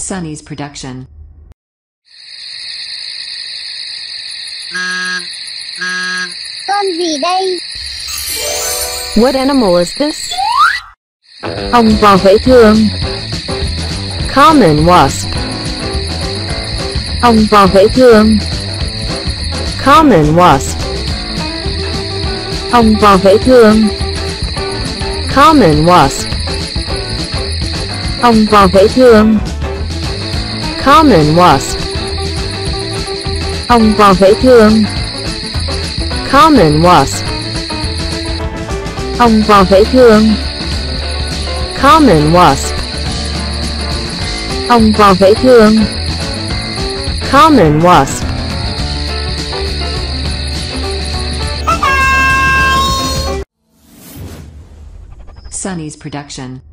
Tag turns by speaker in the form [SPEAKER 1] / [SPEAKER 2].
[SPEAKER 1] Sunny's production.
[SPEAKER 2] Con gì đây?
[SPEAKER 3] What animal is this?
[SPEAKER 4] Ong vò vẽ thường
[SPEAKER 3] Common wasp.
[SPEAKER 4] Ong vò vẽ thường
[SPEAKER 3] Common wasp.
[SPEAKER 4] Ong vò vẽ thường
[SPEAKER 3] Common wasp.
[SPEAKER 4] Ong vò vẽ thường
[SPEAKER 3] Common wasp.
[SPEAKER 4] Ong vò vẽ thường
[SPEAKER 3] Common wasp.
[SPEAKER 4] Ong vò vẽ thường
[SPEAKER 3] Common wasp.
[SPEAKER 4] Ong vò vẽ thường
[SPEAKER 3] Common wasp.
[SPEAKER 1] Sunny's production.